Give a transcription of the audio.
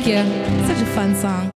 Thank you. Such a fun song.